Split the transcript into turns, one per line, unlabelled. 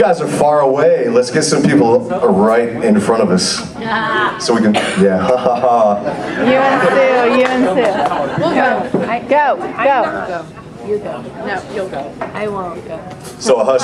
guys are far away. Let's get some people right in front of us. Ah. So we can, yeah, ha ha ha.
You and Sue, you and Sue. Go, go, go.
You go. No, you'll go.
I won't go.
So a hush.